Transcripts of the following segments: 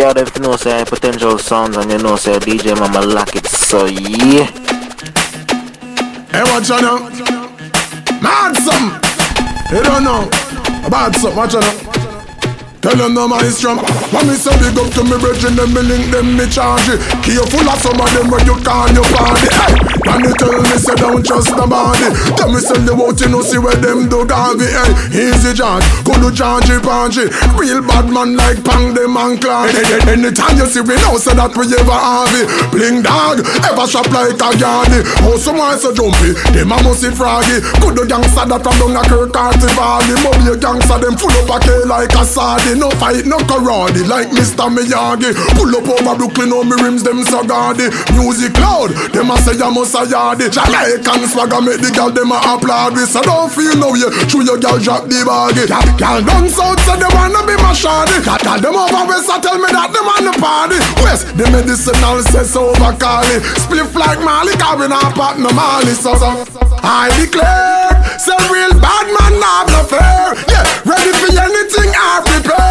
Yeah, if you know say potential sounds and you know say DJ Mama lock it, so yeah. Hey, watch out now. Mad some. You don't know. Bad some, watch out now. Tell them no my strum When me say big up to me brethren Them me link them me charge it. Careful of some of them when you call your party. Hey, and they tell me say don't trust nobody. Tell me send the out you know see where them do Garvey. Hey, easy charge, could do charge it, it Real bad man like Pang them and Clark. Anytime you see we know say that we ever have it. Bling Dawg, ever shop like a yardy Oh someone so jumpy, them a must froggy. Could do gangster that from down a Kirk Valley? Mobile gangster them full up a K like a sardi no fight, no karate Like Mr. Miyagi Pull up over Brooklyn, on me rims, them so gaudy Music loud, them a say I'm a sayadi Jamaican swagger make the girl, them a applaud We so don't feel no way, through your girl drop the baggy Girl down south, say they wanna be my shawty Girl them over west, I tell me that them on the party West, the medicinal says over Cali Spliff like Mali, carrying a pot no Mali So, so, I declare, say real bad man have no fear Yeah, ready for anything I prepare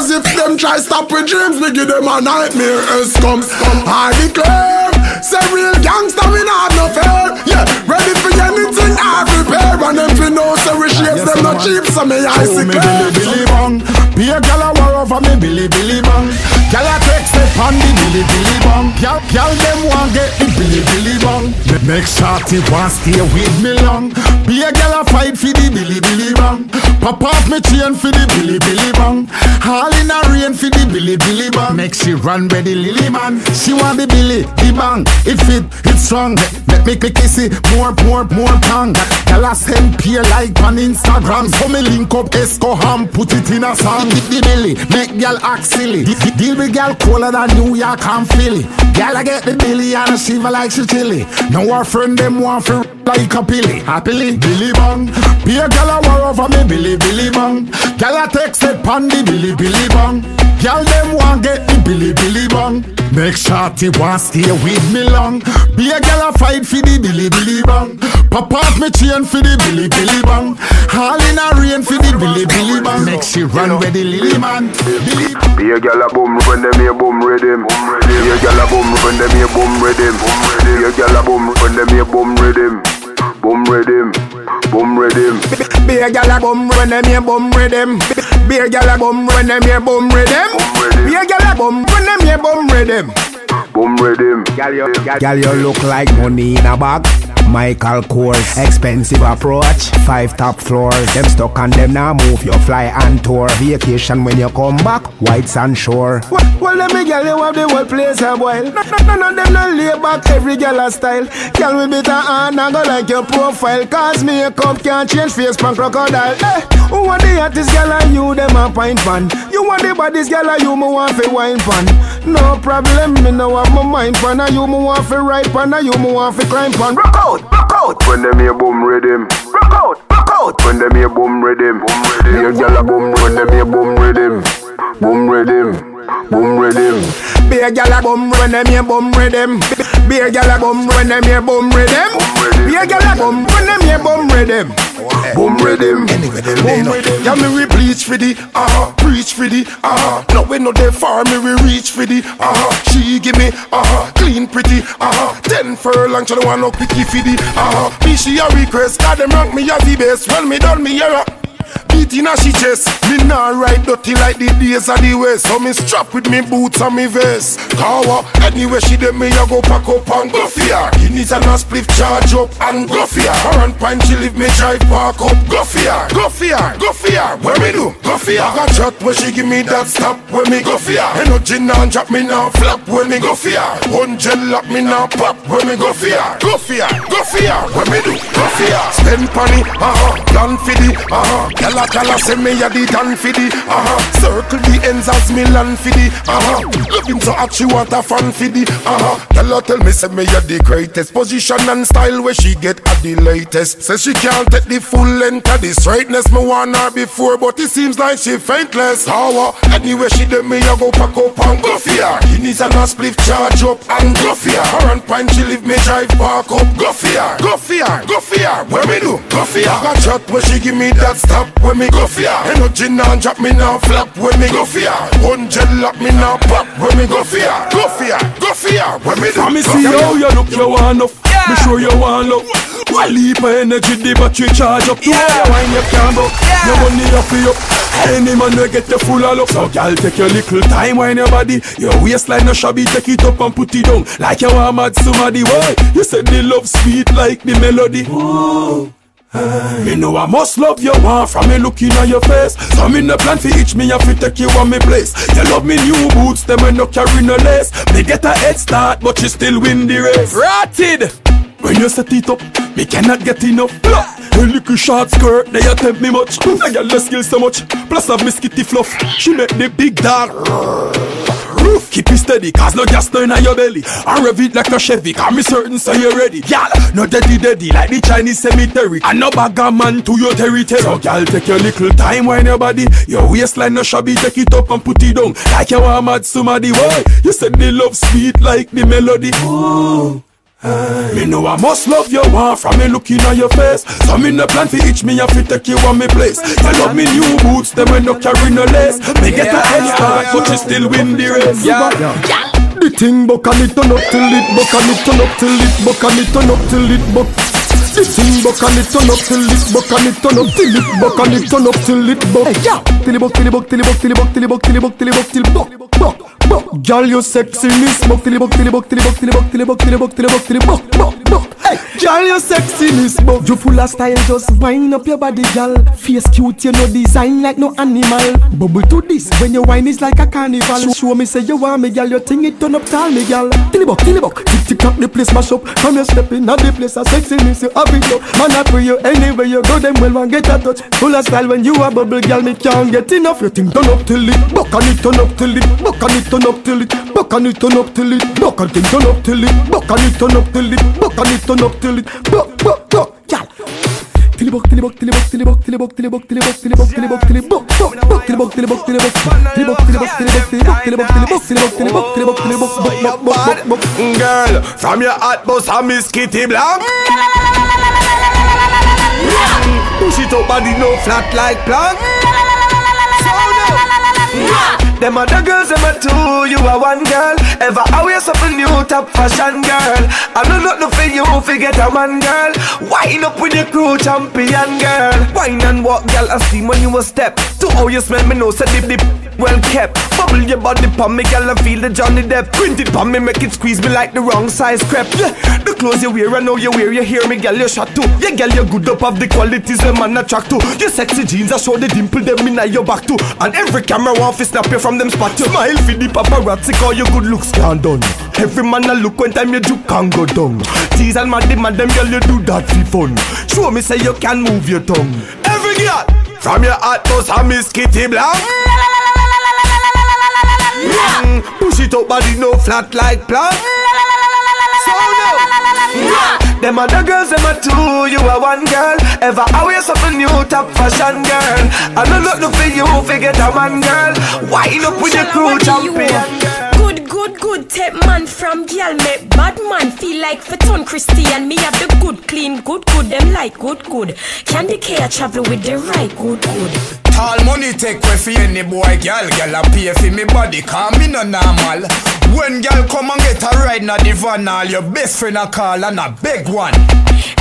Cause if them try stop with dreams, we give them a nightmare uh, as comes. I declare, say real gangster, we not no fair. Yeah, ready for anything, I prepare. And them we know, so we shapes them not cheap, so me I see clear. Billy Bang, be a gal a war over me, Billy Billy Bang. Gal a take step on the Billy Billy Bang. Gal, gal them want get the Billy Billy Bang. Make shorty want stay with me long. Be a gal a fight for the Billy Billy Bang. Pop off me chain for the Billy Billy Bang. All in a rain for the Billy Billy Bang. Make she run where the Lily man. She want the Billy, the bang. It fit, it strong. Let me kiss it, more, more, more tongue. Gal a send peer like on Instagram. So me link up Esco Ham, put it in a song. The, the Billy, make gal act silly. Deal with gal colder than New York and Philly. Gal I get the Billy and a shiver like she chilly. Now our friend them want for like a pilly. Happily, Billy Bang. Be a gal a war over me, Billy Billy Bang. Gal a text it the Billy Billy Bang. Gal them want get the Billy Billy Bang. Make shorty want stay with me long. Be a gal a fight for the Billy Billy Bang. Pop off me chain for the Billy Billy Bang. All in a rain for the Billy Billy Bang. Make she run with the Lily man. Be a gal a boom when them here boom rhythm. Be a gal a boom when them here boom rhythm. Be a gal a boom when them here boom rhythm. Boom rhythm, boom rhythm. Be a gal a boom when them here boom rhythm. Be a gal a boom when them here boom rhythm. Be a gal a boom when them here boom rhythm. Boom rhythm. Gal you, gal you look like money in a bag. Michael Kors, expensive approach, five top floors. Them stuck and them now move. You fly and tour. Vacation when you come back, white sand shore. Well, well let me girl you have the whole place a boil. No, no, none of them no lay back every girl a style. Girl a hand and go like your profile. Cause makeup can't change face from crocodile. Hey, who want the hottest girl and you them a pint fan? You want the baddest girl and you me want fi wine pan. No problem, me no have my mind pan. And you me want fi ride pan. And you me want fi climb pan. Rock out, out. When them here boom rhythm. Rock out, rock out. When them here boom rhythm. Be a gal a boom when them here boom rhythm. Boom rhythm. Boom rhythm. Be a gal a boom when them here boom rhythm. Be a gal a boom when them here boom rhythm. Be a gal a boom when them here boom rhythm. Boom rhythm. Boom rhythm. Yeah, me we bleach for the, uh-huh, preach for the, uh-huh. No, we no there far, me we reach for the, uh-huh. She give me, uh-huh, clean pretty, uh-huh. Ten furlong, she don't want no picky for the, uh-huh. Me she a request, God them rank me as the best. Well, me done me here. Beating a she chest. Me nah ride dirty like the days of the west. So me strap with me boots and me vest. Kawa, anywhere she dem me I go pack up and go fear. Guineas and a spliff charge up and go fear. Current pine she leave me drive park up Go fear, go fear, go fear. Where me do? Go fear. I got shot where she give me that stop When me go fear. Energy now drop me now flap When me go fear. Hundred lock me now pop When me go fear. Go fear, go fear. Where me do? Go fear. Spend money, uh-huh. Plan for the, uh-huh. Gala gala say me a the dan for the, uh-huh. Circle the ends as me land for the, uh-huh. Looking so hot she want a fan for the, uh-huh. Tell her tell me say me a the greatest. Position and style where she get at the latest. Say she can't take the full length of the straightness. Me want her before but it seems like she faintless How anyway she dem me a go pack up and go fear. Guineas and a spliff charge up and go fear. Her and pine she leave me drive park up Go fear, go fear, go fear. Where me do? Go fear. I got shot where she give me that stop when me go fear. Energy now drop me now flap when me go fear. Hundred lock me now pop when me go fear. Go fear, go fear when me do. Let me see how you look, you want enough. Me sure you want love. One leap of energy, the battery charge up. To yeah. you wine, you can't buck. Your money up for you. Any man will get you full of love. So, girl, take your little time, wine your body. Your waistline no shabby, take it up and put it down. Like you want mad somebody. Why? You said the love sweet like the melody. Ooh. Me know I must love you one from me looking at your face. So me no plan for each me have to take you on me place. You love me new boots, them when no carry no lace. Me get a head start but you still win the race. Rotted! When you set it up, me cannot get enough. A little short skirt, they you tempt me much. I got less skill so much, plus have me skitty fluff. She make the big dog Keep it steady, cause no gas no in your belly. I rev it like a Chevy, cause me certain so you're ready. Y'all, no daddy daddy like the Chinese cemetery. And no bag a man to your territory. So y'all take your little time, wine your body. Your waistline no shabby, take it up and put it down. Like you want mad somebody, why? You said the love sweet like the melody. Ooh. Me know I must love you one from me looking at your face So me no plan for each me have to take you on me place You love me new boots, them when no carry no lace Me get a head start, but you still win the race yeah. The thing buck and it turn up till it buck and it turn up till it buck and it turn up till it buck the thing buck and it turn up till it buck and it turn up till it buck and it turn up till it buck. Hey, yeah. Till it buck, till it buck, till it buck, till it buck, till it buck, till it buck, till it buck, till it buck, buck, buck. Girl, you sexy, miss buck, till it buck, till it buck, till it buck, till it buck, till it buck, Hey, girl, you sexy, miss buck. You full of style, just wind up your body, girl. Face cute, you know design like no animal. Bubble to this when your wine is like a carnival. Show me say you want me, girl. You think it turn up, tall me, girl. Till it buck, till it buck. Tick tick tock, the place mash up. Come you step in, the place of sexiness, you have it up. Man, I pray you anywhere you go, them well and get a touch. Full of style when you a bubble, girl. Me can't get enough. You think turn up till it, buck and it turn up till it, buck and it turn up till it, buck and it turn up till it, buck and it turn up till it, buck and it turn up till it, buck and it turn up till it, buck, buck, buck, girl. Tilibok, tilibok, tilibok, tilibok, tilibok, tilibok, tilibok, tilibok, tilibok, tilibok, bok, bok, tilibok, tilibok, tilibok, tilibok, tilibok, tilibok, tilibok, tilibok, tilibok, tilibok, tilibok, tilibok, tilibok, bok, bok, bok, bok. Girl, from your hot boss, I'm Miss Kitty Blank Push it up, body no flat like plank them other girls, them are two, you are one girl. Ever always a new top fashion girl. I know nothing for you, forget a man girl. Wine up with your crew, champion girl. Wine and walk, girl, I see when you a step. To how you smell, me know, say dip dip, well kept. Bubble your body pon me, girl, and feel the Johnny Depp. Print it pon me, make it squeeze me like the wrong size crepe. Yeah, the clothes you wear, I know you wear, you hear me, girl, you shot too. Yeah, girl, you good up of the qualities, the man attract to. Your sexy jeans, I show the dimple, them in uh, your back too. And every camera want to snap you from them spot you. Smile for the paparazzi, call your good looks can't done. Every man a look when time you do can go down. Tease and mad them, them girl, you do that for fun. Show me say you can move your tongue. Every girl, from your heart to a Miss Kitty. Mm, push it up, body no flat like plank. So no. Them other girls, them are two, you are one girl. Ever always up a new top fashion girl. I don't look for you, forget a man girl. Wind up with your crew, champion girl. Good. Take man from girl, make bad man feel like for ton Christian. Me have the good, clean, good, good. Them like good, good. Candy care travel with the right, good, good. All money take way for any boy, girl. Girl, I pay for me body, cause me no normal. When girl come and get a ride na the van, all your best friend a call and a big one.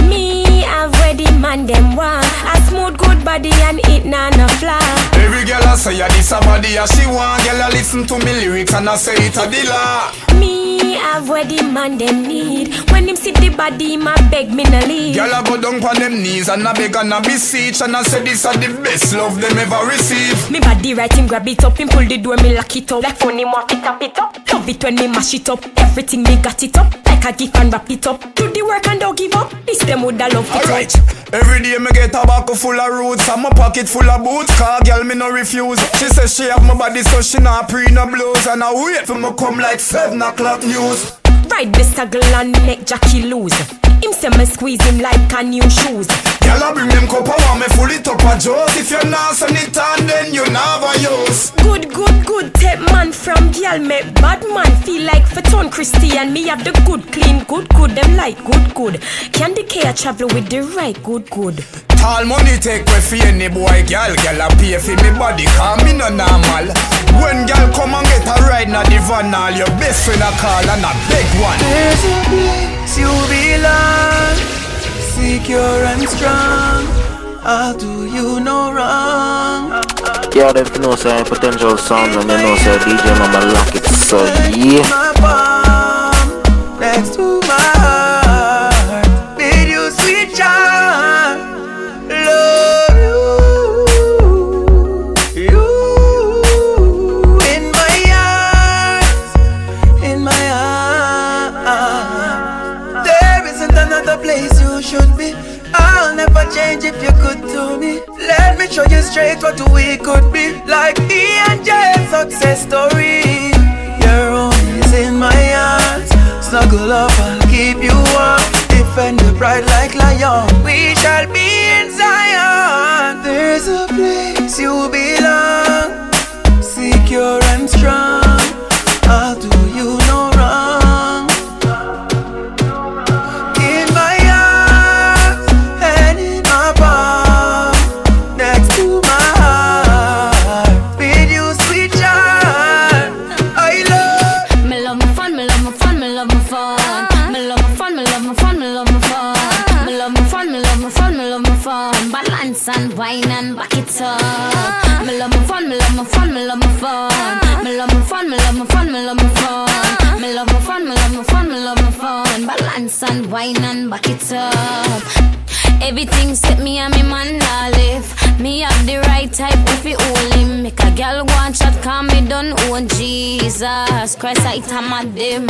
Me have ready man them want a smooth good body and it na no flaw. Every girl I say ya this a body a she want. Girl I listen to me lyrics and I say it a the law. Me have ready man them need when him see the body my beg me no leave. Girl I go down on them knees and I beg and I beseech and I say this a the best love them ever receive. Me body right him grab it up him pull the door me lock it up like phone him walk it up it up. It when me mash it up everything me got it up like a gift and wrap it up. Do the work and don't give up. This them woulda love to Alright, touch. every day me get a buckle full of roots and my pocket full of boots. Car girl me no refuse. She says she have my body so she not pre no blues and I wait for me come like seven o'clock news. Ride the saddle and make Jackie lose. Him say me squeeze him like a new shoes. Girl I bring them cup I want me full it up a juice. If you not send it on then you never use. From girl, make bad man feel like for ton Christian. Me have the good, clean, good, good. Them like good, good. Candy care travel with the right, good, good. at all money take away for any boy, girl. Girl, I pay for me body, cause me no normal. When girl come and get a ride na the van, all your best friend a call and a big one. There's a place you belong, secure and strong. I'll do you no wrong. Yeah, them know say potential sounds and you know say DJ Mama lock it. So yeah. My palm next to my heart, bid you sweet. Love you, you in my in my. There isn't another place you should be. I'll never change if you could to me. Let me show you straight what we could be. Like E and J success story. Your home is in my arms. Snuggle up, I'll keep you warm. Defend you bright like lion. We shall be in Zion. There's a place you belong. Secure and strong. I'll do me love my fun. Me love my fun, me love my fun, me love my fun. Me love my fun, me love my fun, me love my fun. Balance and wine and back it up. Everything set me and me man live. Me have the right type if it only make a girl want chat call me done own Jesus Christ I am a them.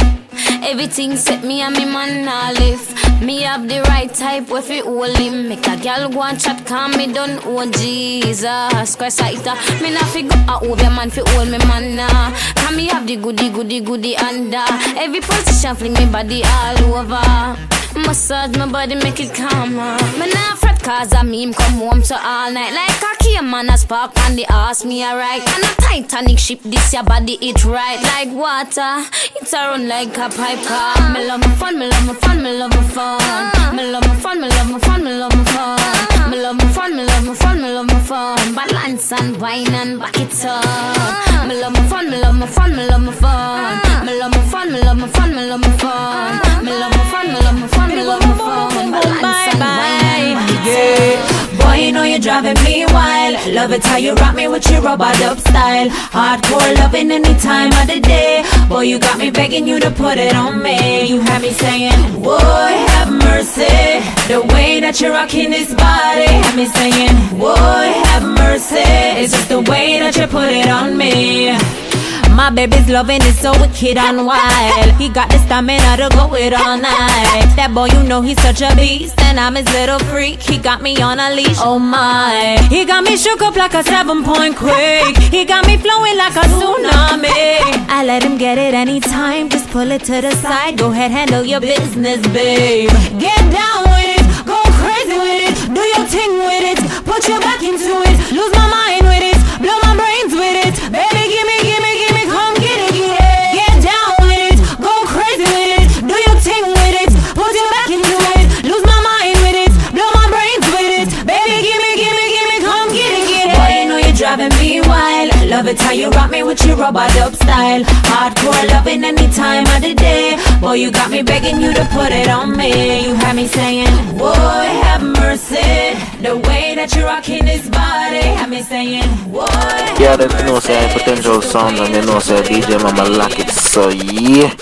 Everything set me and me man I live. Me have the right type if it only make a girl want chat call me done own Jesus Christ I am. Me not figure out over your man fi hold me man now. Can me have the goody goody goody under ah. every position fling me body all over. Massage my body, make it calmer. Me fret cause I mean come home to all night. Like a man a spark and they ask me alright. And a Titanic ship, this your body it right. Like water, it's a run like a pipe car. Me love my fun, me love my fun, me love my fun. Me love my fun, me love my fun, me love my fun. Love my fun, me love my fun, me love my fun. Balance and wine and back it up. Me love my fun, me love my fun, me love my fun. Me love my fun, me love my fun, me love my fun. Me love my fun, me love my fun, me love my fun. Balance and wine and back up. Boy, you know you're driving me wild. Love it how you rock me with your rubber dub style. Hardcore loving any time of the day. Boy, you got me begging you to put it on me. You had me saying, Boy, have mercy. The way that you're rocking this body. Had me saying, Boy, have mercy. It's just the way that you put it on me. My baby's loving is so wicked and wild. He got the stamina to go it all night. That boy, you know he's such a beast, and I'm his little freak. He got me on a leash, oh my. He got me shook up like a seven point quake. He got me flowing like a tsunami. I let him get it anytime, just pull it to the side. Go ahead, handle your business, babe. Get down with with it, do your thing with it, put your back into it, lose my mind with it, blow my brains with it, baby, give me, give me, give me, come get it, get it. Get down with it, go crazy with it, do your thing with it, put your back into it, lose my mind with it, blow my brains with it, baby, give me, give me, give me, come get it, get it. Boy, you know you're driving me wild. Love it how you rock me with your rubber dub style. Hardcore loving any time of the day. Boy, you got me begging you to put it on me. You had me saying, Boy, have mercy. The way that you're rocking this body. Had me saying, Boy. Yeah, them know say potential sound and know say DJ Mama lock it. So yeah.